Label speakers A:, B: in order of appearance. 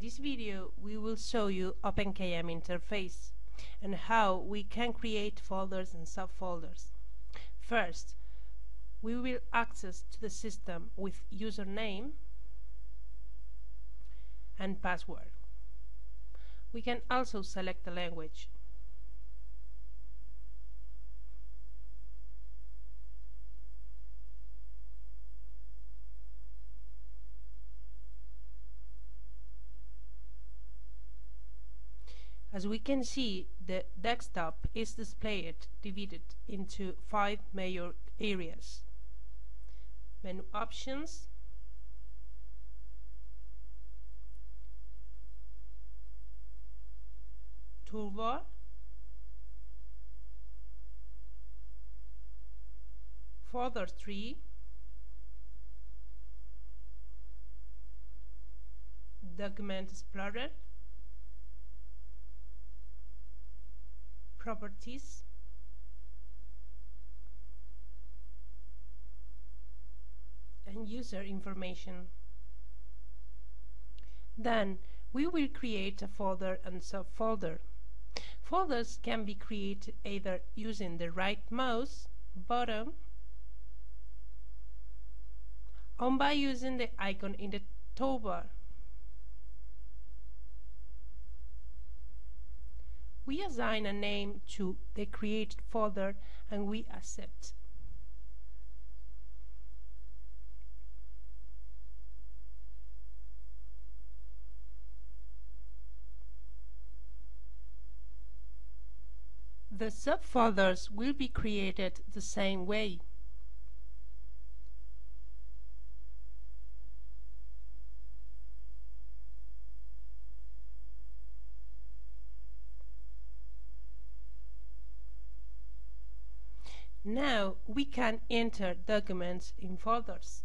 A: this video we will show you OpenKM interface and how we can create folders and subfolders. First, we will access to the system with username and password. We can also select the language. As we can see, the desktop is displayed divided into five major areas. Menu options, toolbar, folder tree, document explorer, properties and user information. Then we will create a folder and subfolder. Folders can be created either using the right mouse button or by using the icon in the toolbar. We assign a name to the created folder and we accept. The subfolders will be created the same way. Now we can enter documents in folders.